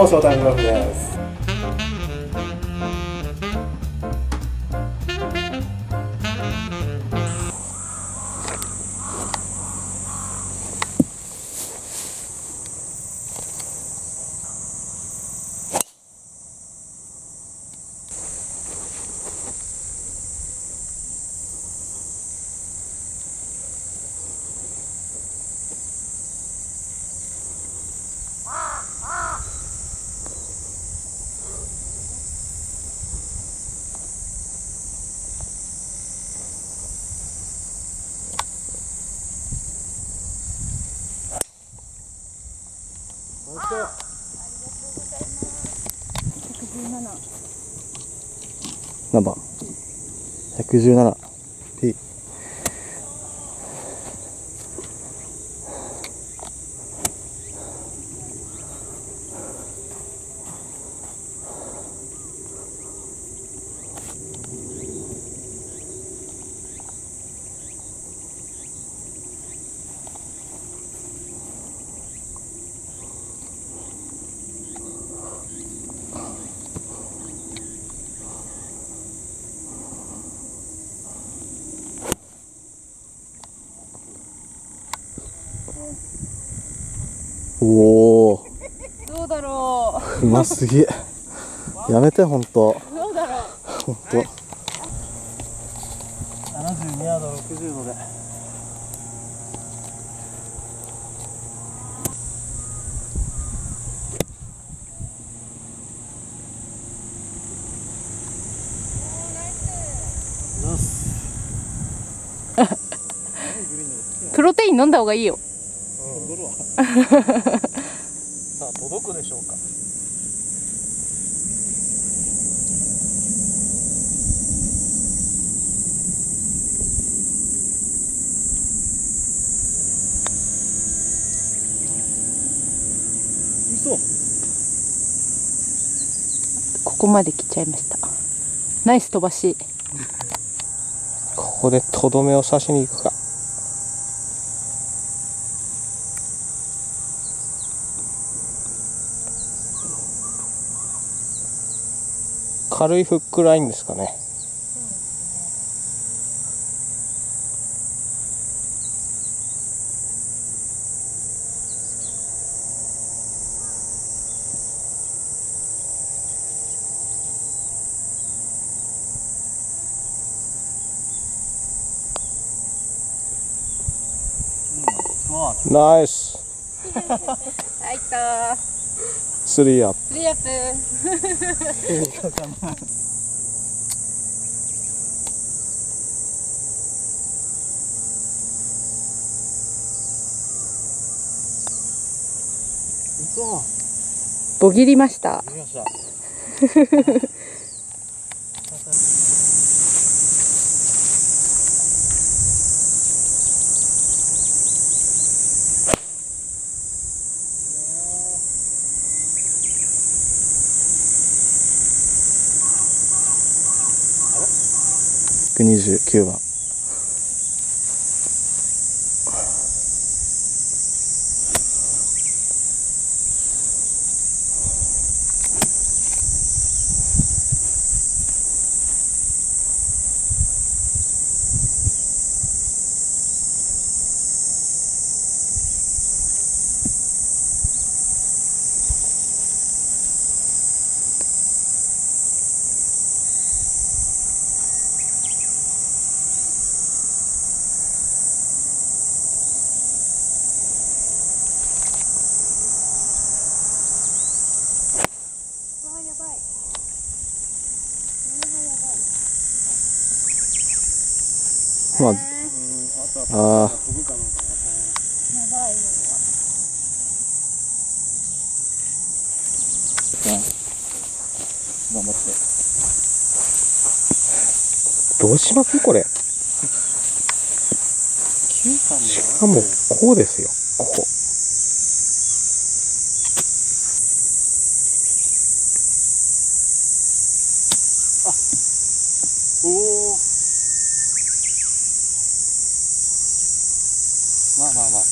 もショータイムゴルフです。何番 ?117 おおどうだろう。ますぎ。やめてほんと。うどうだろう。ほんと。72ヤード60度で。プロテイン飲んだ方がいいよさあ届くでしょうか。嘘。ここまで来ちゃいました。ナイス飛ばし。ここでとどめを刺しに行くか軽いフックラインですかね。ナイス。はいったスリーアップスリーアップ嘘。ボギりました見ままああー。飛ぶかどうかな頑張って。どうします？これ。しかもこうですよ。こうまあまあまあ。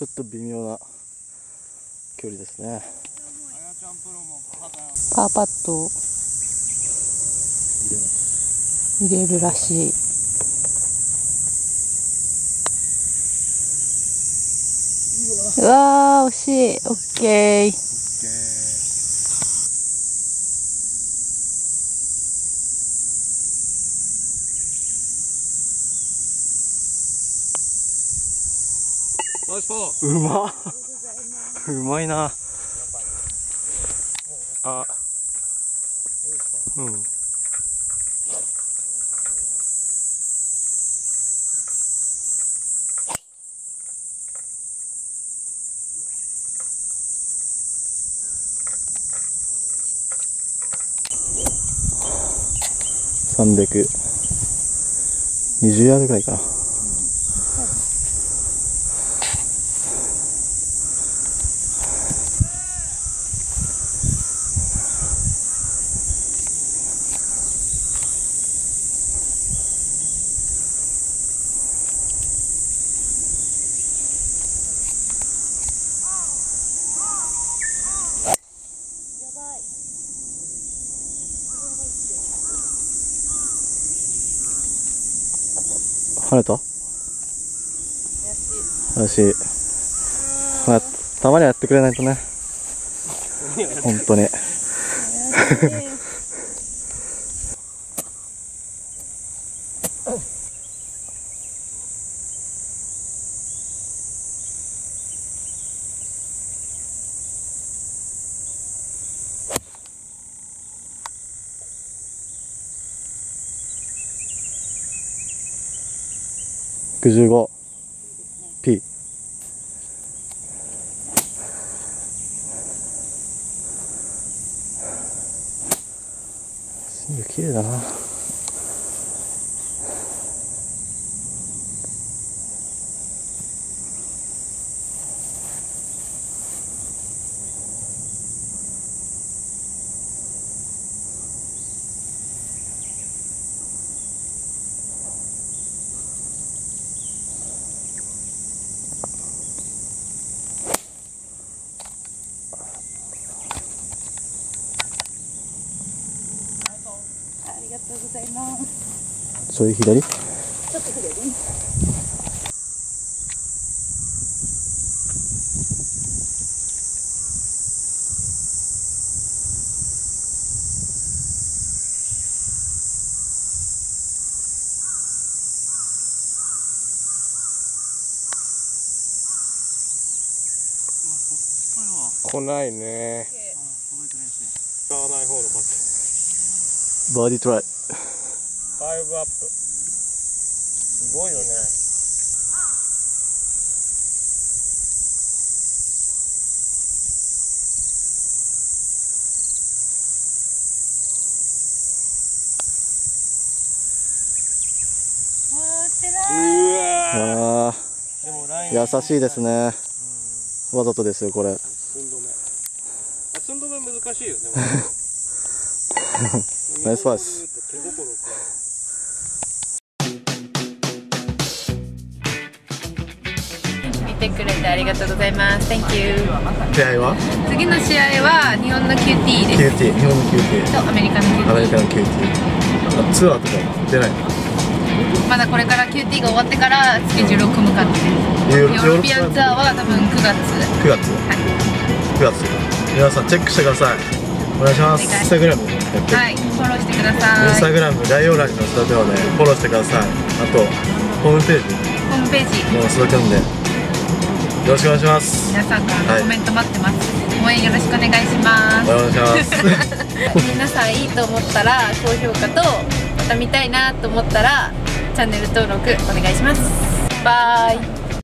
ちょっと微妙な距離ですね。パーパットを入れるらしい。うわー惜しい。オッケー。うまうまいなあ。うん。320ヤードぐらいかな跳ねた？怪しい。まあたまにはやってくれないとね。本当に65 P すげえ綺麗だなありがとうございますそういう左？ちょっと左に来ないね。使わない方のバッバーディートライクファイブアップすごいよねうわあでもライン。ー優しいですね。わざとですよこれ。寸止め。あ寸止め難しいよね。ナイスパス てくれてありがとうございます。Thank you 出会いは？次の試合は日本の QT です。QT 日本の QT とアメリカのアメリ QT カの QT あツアーとか出ないまだこれから QT が終わってからスケジュールを組む感じですヨヨーロピアンツアーは多分9月。9月。9月。皆さんチェックしてください。お願いします。インスタグラムはい。フォローしてくだインスさい。タグラム概要欄に載せたのでフォローしてください。あとホームページ。ホームページ。も載せたのでよろしくお願いします。皆さんからはいのコメント待ってます、応援よろしくお願いします。お願いします。皆さんいいと思ったら高評価とまた見たいなと思ったらチャンネル登録お願いします。バイ